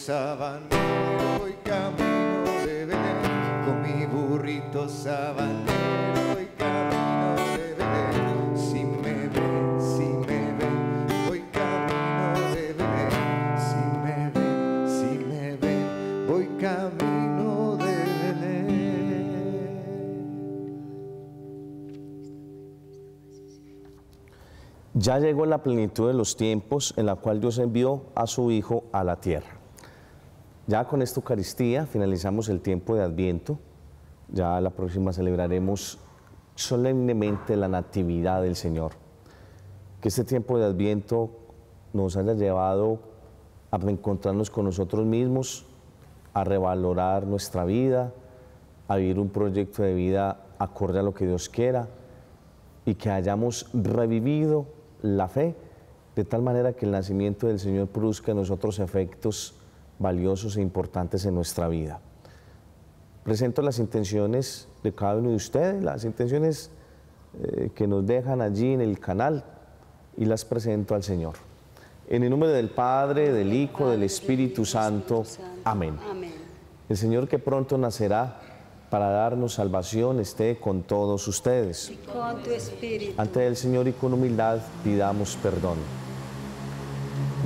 sabanero voy camino de Belén, con mi burrito sabanero voy camino de Belén. Si me ven, si me ven, voy camino de Belén. Si me ven, si me ven, voy camino de Belén. Ya llegó la plenitud de los tiempos en la cual Dios envió a su Hijo a la tierra. Ya con esta Eucaristía finalizamos el tiempo de Adviento. Ya la próxima celebraremos solemnemente la Natividad del Señor. Que este tiempo de Adviento nos haya llevado a reencontrarnos con nosotros mismos, a revalorar nuestra vida, a vivir un proyecto de vida acorde a lo que Dios quiera y que hayamos revivido la fe de tal manera que el nacimiento del Señor produzca en nosotros efectos valiosos e importantes en nuestra vida. Presento las intenciones de cada uno de ustedes, las intenciones eh, que nos dejan allí en el canal y las presento al Señor. En el nombre del Padre, del Hijo, del Espíritu Santo. Amén. El Señor que pronto nacerá para darnos salvación esté con todos ustedes. Ante el Señor y con humildad pidamos perdón.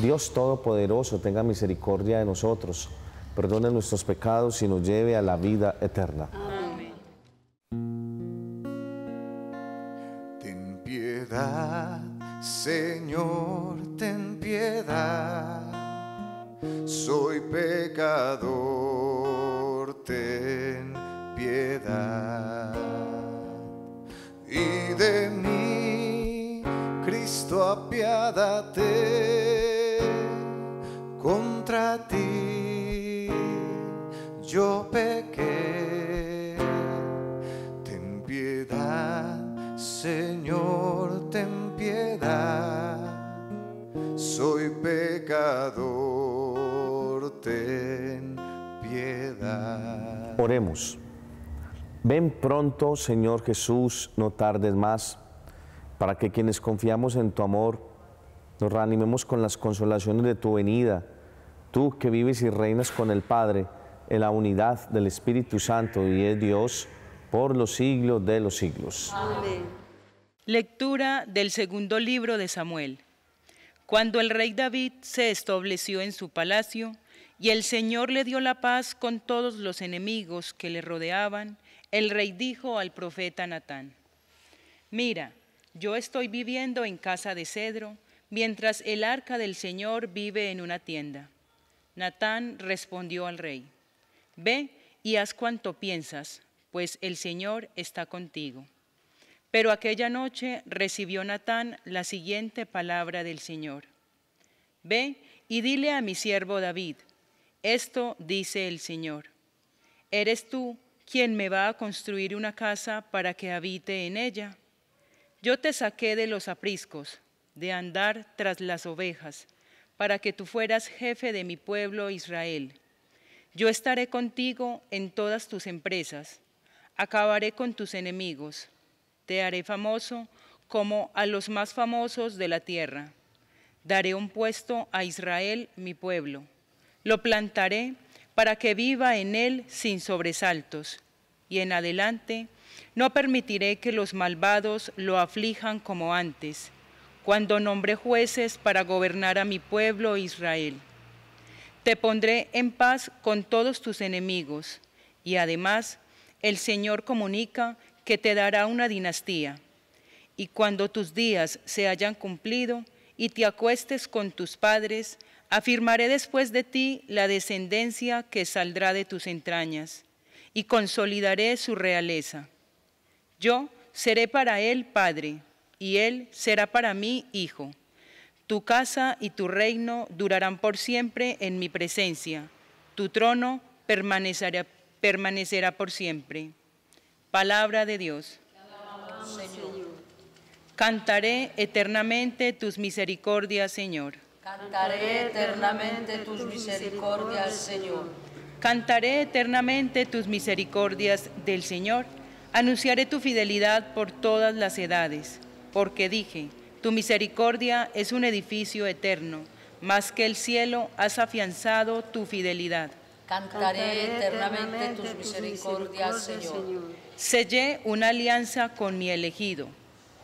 Dios Todopoderoso, tenga misericordia de nosotros, perdone nuestros pecados y nos lleve a la vida eterna. Ten piedad, Señor, ten piedad. Soy pecador, ten piedad. Y de mí, Cristo, apiádate contra ti. Yo pequé. Ten piedad, Señor, ten piedad. Soy pecador, ten piedad. Oremos. Ven pronto, Señor Jesús, no tardes más, para que quienes confiamos en tu amor nos reanimemos con las consolaciones de tu venida, tú que vives y reinas con el Padre en la unidad del Espíritu Santo y es Dios por los siglos de los siglos. Lectura del segundo libro de Samuel. Cuando el rey David se estableció en su palacio y el Señor le dio la paz con todos los enemigos que le rodeaban, el rey dijo al profeta Natán, Mira, yo estoy viviendo en casa de cedro, mientras el arca del Señor vive en una tienda. Natán respondió al rey, Ve y haz cuanto piensas, pues el Señor está contigo. Pero aquella noche recibió Natán la siguiente palabra del Señor. Ve y dile a mi siervo David, esto dice el Señor. ¿Eres tú quien me va a construir una casa para que habite en ella? Yo te saqué de los apriscos, de andar tras las ovejas, para que tú fueras jefe de mi pueblo Israel. Yo estaré contigo en todas tus empresas, acabaré con tus enemigos, te haré famoso como a los más famosos de la tierra. Daré un puesto a Israel, mi pueblo. Lo plantaré para que viva en él sin sobresaltos, y en adelante no permitiré que los malvados lo aflijan como antes, cuando nombré jueces para gobernar a mi pueblo Israel. Te pondré en paz con todos tus enemigos, y además el Señor comunica que te dará una dinastía. Y cuando tus días se hayan cumplido y te acuestes con tus padres, afirmaré después de ti la descendencia que saldrá de tus entrañas, y consolidaré su realeza. Yo seré para él padre, y él será para mí hijo. Tu casa y tu reino durarán por siempre en mi presencia, tu trono permanecerá, permanecerá por siempre. Palabra de Dios. Cantaré eternamente tus misericordias, Señor. Cantaré eternamente tus misericordias, Señor. Cantaré eternamente tus misericordias del Señor. Anunciaré tu fidelidad por todas las edades, porque dije, tu misericordia es un edificio eterno, más que el cielo has afianzado tu fidelidad. Cantaré eternamente tus misericordias, Señor. Sellé una alianza con mi elegido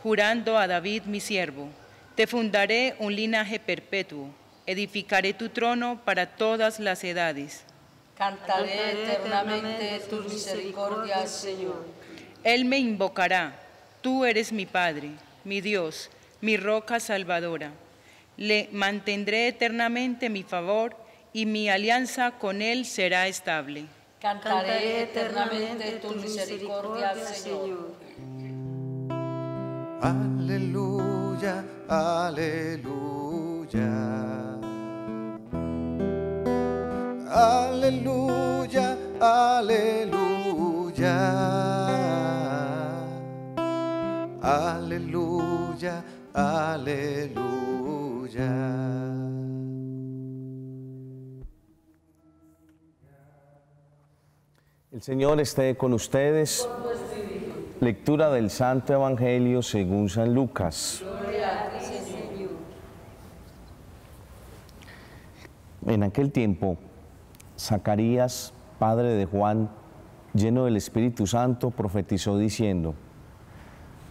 jurando a David mi siervo, te fundaré un linaje perpetuo, edificaré tu trono para todas las edades. Cantaré eternamente tus misericordias, Señor. Él me invocará, tú eres mi Padre, mi Dios, mi roca salvadora. Le mantendré eternamente mi favor y mi alianza con él será estable. Cantaré eternamente tus misericordias, Señor. Aleluya, aleluya. Aleluya, aleluya. Aleluya, aleluya. El Señor esté con ustedes. Lectura del Santo Evangelio según San Lucas. En aquel tiempo, Zacarías, padre de Juan, lleno del Espíritu Santo, profetizó diciendo,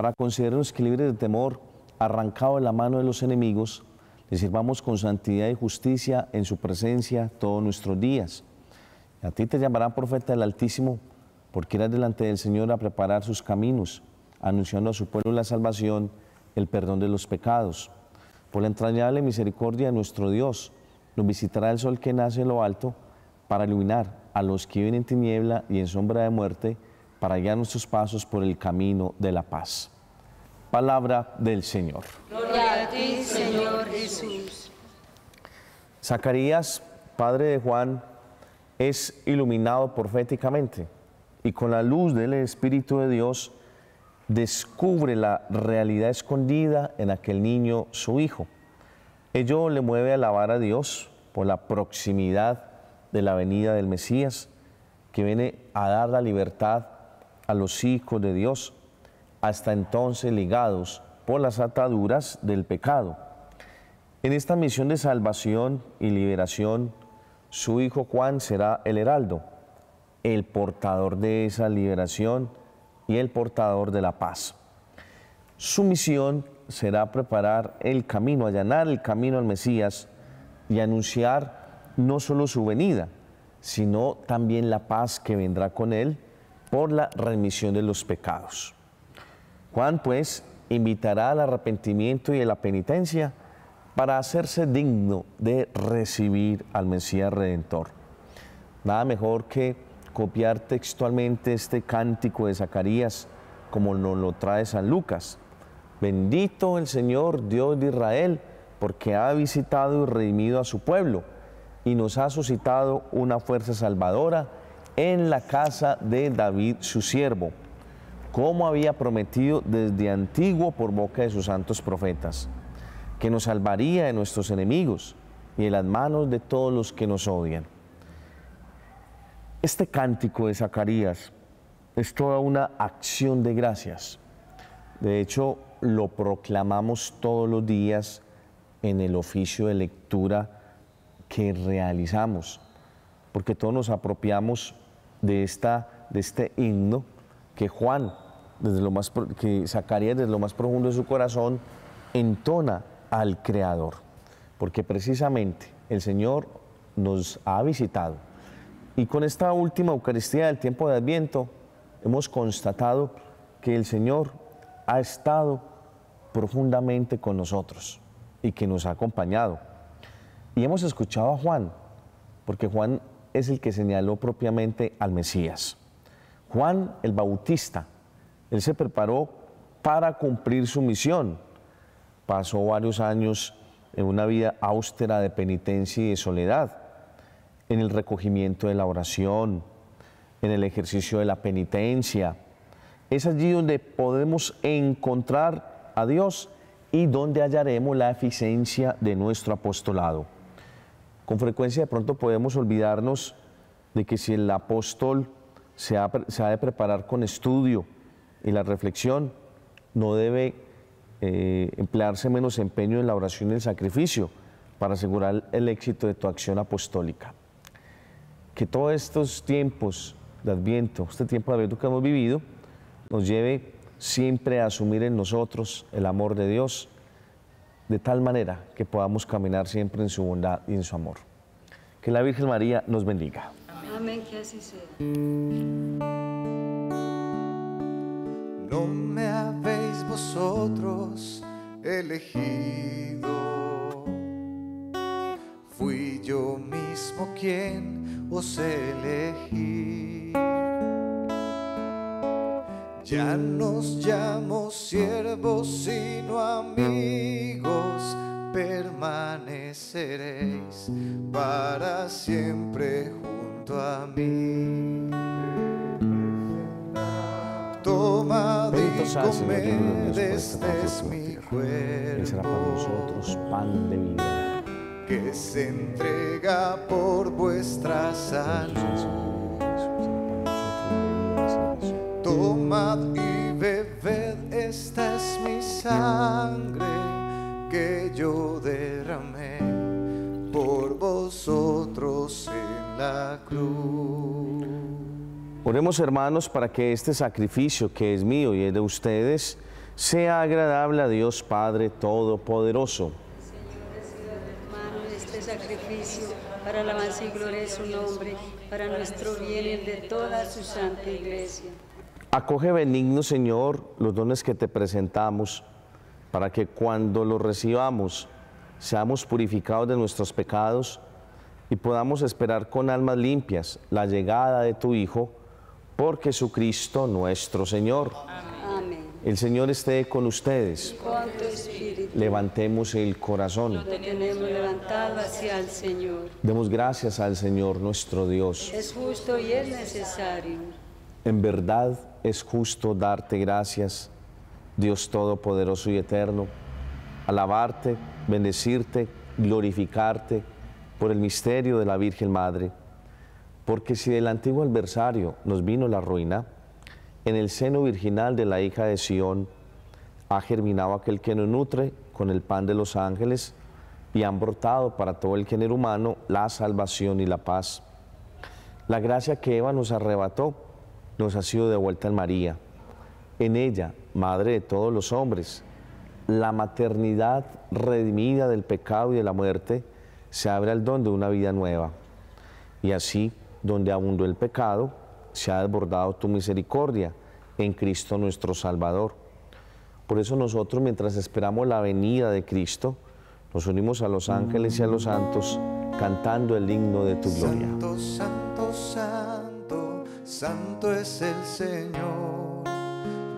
para considerarnos que libres de temor, arrancado de la mano de los enemigos, le sirvamos con santidad y justicia en su presencia todos nuestros días. A ti te llamarán profeta del Altísimo porque irás delante del Señor a preparar sus caminos, anunciando a su pueblo la salvación, el perdón de los pecados. Por la entrañable misericordia de nuestro Dios, nos visitará el sol que nace en lo alto para iluminar a los que viven en tiniebla y en sombra de muerte, para guiar nuestros pasos por el camino de la paz. Palabra del Señor. Gloria a ti, Señor Jesús. Zacarías, padre de Juan, es iluminado proféticamente y con la luz del Espíritu de Dios descubre la realidad escondida en aquel niño, su hijo. Ello le mueve a alabar a Dios por la proximidad de la venida del Mesías, que viene a dar la libertad a los hijos de Dios, hasta entonces ligados por las ataduras del pecado. En esta misión de salvación y liberación, su hijo Juan será el heraldo el portador de esa liberación y el portador de la paz. Su misión será preparar el camino, allanar el camino al Mesías y anunciar no solo su venida, sino también la paz que vendrá con él por la remisión de los pecados. Juan pues invitará al arrepentimiento y a la penitencia para hacerse digno de recibir al Mesías Redentor. Nada mejor que copiar textualmente este cántico de Zacarías como nos lo trae San Lucas. Bendito el Señor Dios de Israel, porque ha visitado y redimido a su pueblo y nos ha suscitado una fuerza salvadora en la casa de David su siervo, como había prometido desde antiguo por boca de sus santos profetas, que nos salvaría de nuestros enemigos y de las manos de todos los que nos odian. Este cántico de Zacarías es toda una acción de gracias. De hecho, lo proclamamos todos los días en el oficio de lectura que realizamos, porque todos nos apropiamos de, esta, de este himno que Juan, desde lo más, que Zacarías desde lo más profundo de su corazón, entona al Creador, porque precisamente el Señor nos ha visitado Y con esta última Eucaristía del tiempo de Adviento hemos constatado que el Señor ha estado profundamente con nosotros y que nos ha acompañado. Y hemos escuchado a Juan, porque Juan es el que señaló propiamente al Mesías. Juan el Bautista, él se preparó para cumplir su misión. Pasó varios años en una vida austera de penitencia y de soledad, en el recogimiento de la oración, en el ejercicio de la penitencia. Es allí donde podemos encontrar a Dios y donde hallaremos la eficiencia de nuestro apostolado. Con frecuencia de pronto podemos olvidarnos de que si el apóstol se ha, de preparar con estudio y la reflexión, no debe eh, emplearse menos empeño en la oración y el sacrificio para asegurar el éxito de tu acción apostólica. Que todos estos tiempos de Adviento, este tiempo de Adviento que hemos vivido, nos lleve siempre a asumir en nosotros el amor de Dios, de tal manera que podamos caminar siempre en su bondad y en su amor. Que la Virgen María nos bendiga. Amén, que así sea. No me habéis vosotros elegido, fui yo mismo quien os elegí. Ya nos llamo siervos sino amigos, permaneceréis para siempre junto a mí. Tomad y comed, este es mi Él será para cuerpo nosotros pan de vida. que se entrega por vuestra salud. Tomad y bebed, esta es mi sangre que yo derramé por vosotros en la cruz. Oremos hermanos para que este sacrificio que es mío y es de ustedes sea agradable a Dios Padre Todopoderoso. Hermano, este sacrificio para la alabanza y gloria de su nombre, para nuestro bien y el de toda su santa iglesia. Acoge benigno Señor los dones que te presentamos, para que cuando los recibamos seamos purificados de nuestros pecados y podamos esperar con almas limpias la llegada de tu Hijo, por Jesucristo nuestro Señor. Amén. El Señor esté con ustedes. Con tu espíritu Levantemos el corazón. lo tenemos levantado hacia el Señor. Demos gracias al Señor nuestro Dios. Es justo y es necesario. En verdad es justo darte gracias, Dios Todopoderoso y Eterno, alabarte, bendecirte, glorificarte por el misterio de la Virgen Madre. Porque si del antiguo adversario nos vino la ruina, en el seno virginal de la hija de Sión ha germinado aquel que nos nutre con el pan de los ángeles y han brotado para todo el género humano la salvación y la paz. La gracia que Eva nos arrebató nos ha sido devuelta en María. En ella, Madre de todos los hombres, la maternidad redimida del pecado y de la muerte, se abre al don de una vida nueva. Y así, donde abundó el pecado, se ha desbordado tu misericordia en Cristo nuestro Salvador. Por eso nosotros, mientras esperamos la venida de Cristo, nos unimos a los ángeles y a los santos cantando el himno de tu gloria. Santo, santo, santo, santo es el Señor,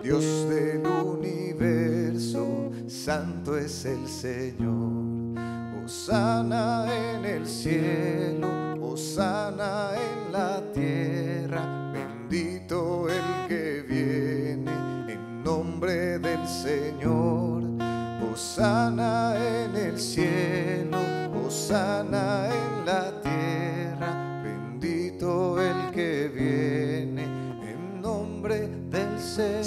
Dios del universo, santo es el Señor. Osana en el cielo, Osana en la tierra, bendito el que viene en nombre del Señor. Osana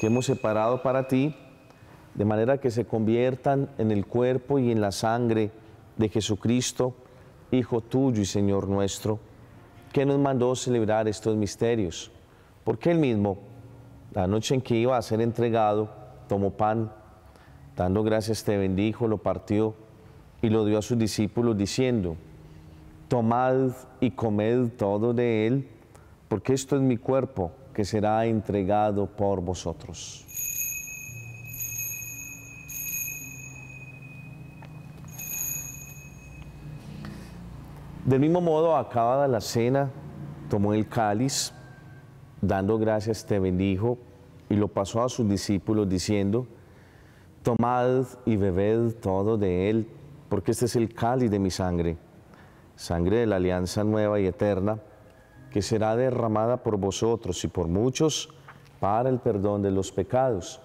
que hemos separado para ti, de manera que se conviertan en el cuerpo y en la sangre de Jesucristo, Hijo tuyo y Señor nuestro, que nos mandó celebrar estos misterios. Porque él mismo, la noche en que iba a ser entregado, tomó pan, dando gracias te bendijo, lo partió y lo dio a sus discípulos diciendo, tomad y comed todo de él, porque esto es mi cuerpo que será entregado por vosotros. Del mismo modo, acabada la cena, tomó el cáliz, dando gracias te bendijo y lo pasó a sus discípulos diciendo, tomad y bebed todo de él, porque este es el cáliz de mi sangre, sangre de la alianza nueva y eterna, que será derramada por vosotros y por muchos para el perdón de los pecados.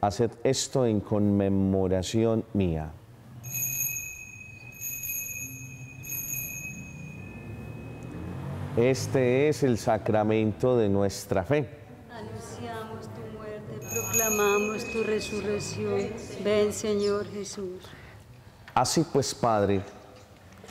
Haced esto en conmemoración mía. Este es el sacramento de nuestra fe. Anunciamos tu muerte, proclamamos tu resurrección. Ven, Señor Jesús. Así pues, Padre,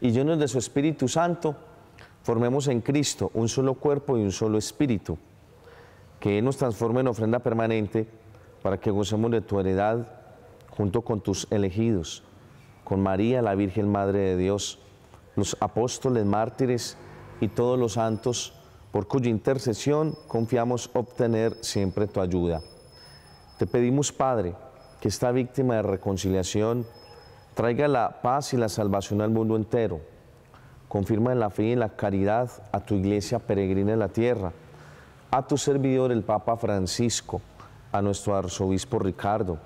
y llenos de su Espíritu Santo, formemos en Cristo un solo cuerpo y un solo espíritu, que Él nos transforme en ofrenda permanente para que gocemos de tu heredad junto con tus elegidos, con María, la Virgen Madre de Dios, los apóstoles, mártires, y todos los santos, por cuya intercesión confiamos obtener siempre tu ayuda. Te pedimos, Padre, que esta víctima de reconciliación traiga la paz y la salvación al mundo entero. Confirma en la fe y en la caridad a tu iglesia peregrina en la tierra, a tu servidor el Papa Francisco, a nuestro arzobispo Ricardo,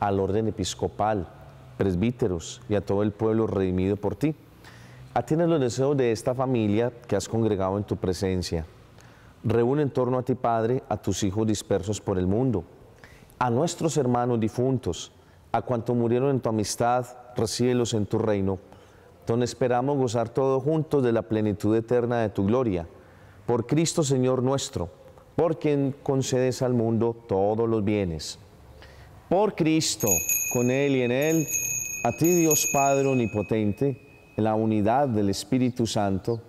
al orden episcopal, presbíteros y a todo el pueblo redimido por ti Atiende los deseos de esta familia que has congregado en tu presencia. Reúne en torno a ti, Padre, a tus hijos dispersos por el mundo, a nuestros hermanos difuntos, a cuantos murieron en tu amistad, recíbelos en tu reino, donde esperamos gozar todos juntos de la plenitud eterna de tu gloria. Por Cristo Señor nuestro, por quien concedes al mundo todos los bienes. Por Cristo, con Él y en Él, a ti Dios Padre Omnipotente, en la unidad del Espíritu Santo,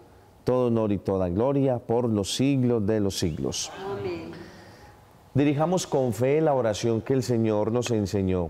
todo honor y toda gloria por los siglos de los siglos. Amén. Dirijamos con fe la oración que el Señor nos enseñó.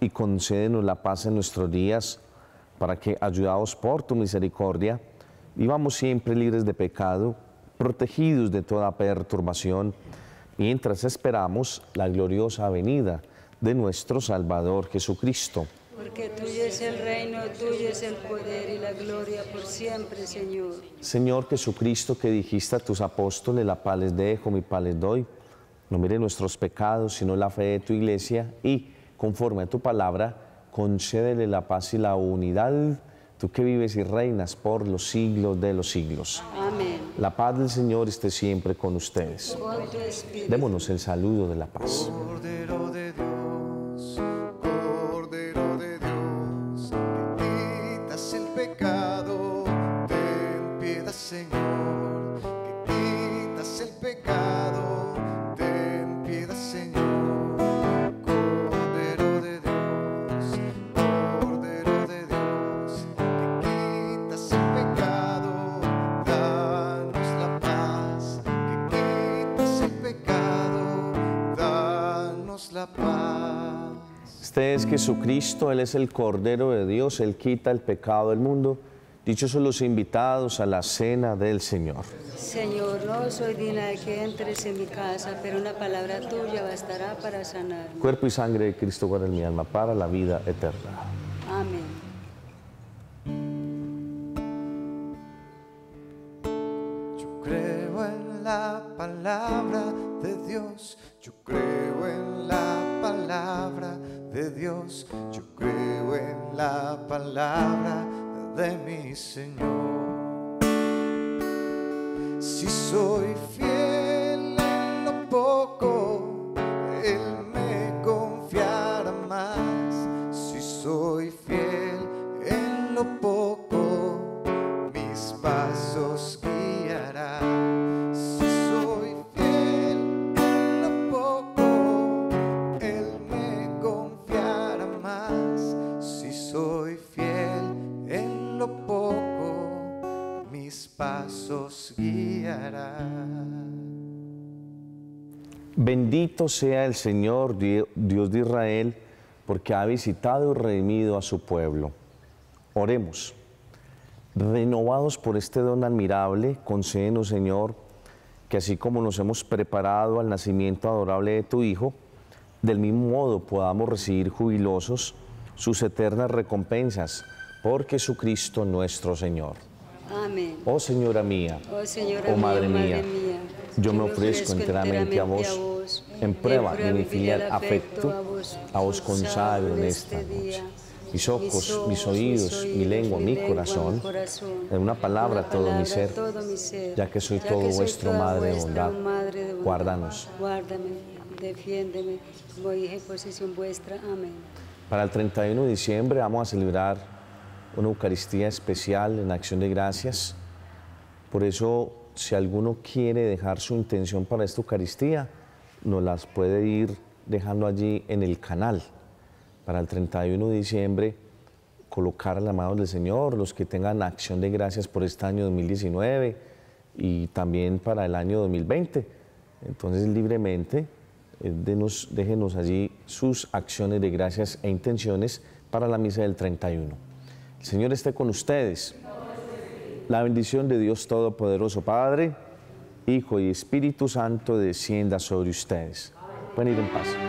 y concédenos la paz en nuestros días, para que, ayudados por tu misericordia, vivamos siempre libres de pecado, protegidos de toda perturbación, mientras esperamos la gloriosa venida de nuestro Salvador Jesucristo porque tuyo es el reino, tuyo es el poder y la gloria por siempre, Señor. Señor Jesucristo, que dijiste a tus apóstoles, la paz les dejo, mi paz les doy. No mire nuestros pecados, sino la fe de tu iglesia y, conforme a tu palabra, concédele la paz y la unidad, tú que vives y reinas por los siglos de los siglos. Amén. La paz del Señor esté siempre con ustedes. Démonos el saludo de la paz. Es Jesucristo, Él es el Cordero de Dios, Él quita el pecado del mundo. Dichosos los invitados a la cena del Señor. Señor, no soy digna de que entres en mi casa, pero una palabra tuya bastará para sanar. Cuerpo y sangre de Cristo guarda mi alma para la vida eterna. Amén. Yo creo en la palabra de Dios, yo creo en la palabra de Dios, yo creo en la palabra de mi Señor. Si soy fiel en lo poco, Él me confiará más. Si soy fiel Bendito sea el Señor, Di- Dios de Israel, porque ha visitado y redimido a su pueblo. Oremos. Renovados por este don admirable, concédenos, Señor, que así como nos hemos preparado al nacimiento adorable de tu Hijo, del mismo modo podamos recibir jubilosos sus eternas recompensas por Jesucristo nuestro Señor. Amén. Oh Señora mía, Oh Señora oh Madre mía, yo me ofrezco enteramente a vos, en prueba de mi filial afecto, a vos consagro en esta noche. Mis ojos, mis oídos, mi lengua, mi corazón, en una palabra todo mi ser, ya que soy todo vuestro, Madre de bondad. Guárdanos. Guárdame, defiéndeme, como dije, posesión vuestra. Amén. Para el 31 de diciembre vamos a celebrar una Eucaristía especial en acción de gracias. Por eso, si alguno quiere dejar su intención para esta Eucaristía, nos las puede ir dejando allí en el canal. Para el 31 de diciembre, colocar a la mano del Señor, los que tengan acción de gracias por este año 2019 y también para el año 2020. Entonces, libremente, eh, denos- déjenos allí sus acciones de gracias e intenciones para la misa del 31. El Señor esté con ustedes. La bendición de Dios Todopoderoso, Padre, Hijo y Espíritu Santo descienda sobre ustedes. Pueden ir en paz.